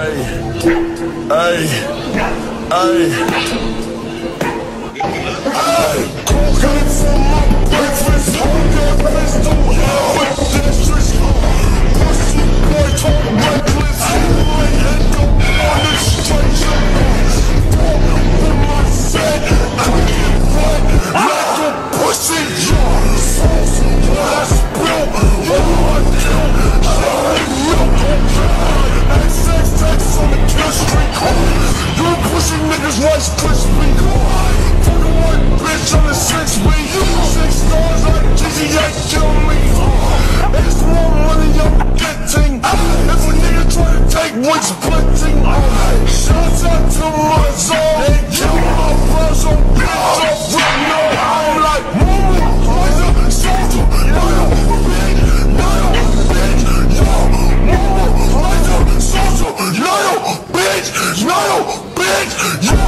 Hey, hey, hey. Hey, niggas like crispy, fucking white bitch on the six beat, six stars like GTA, kill me, it's more money I'm getting, if a nigga try to take what's splitting, shout out to my zone, they my bitch now, I'm like, bitch, bitch, yo,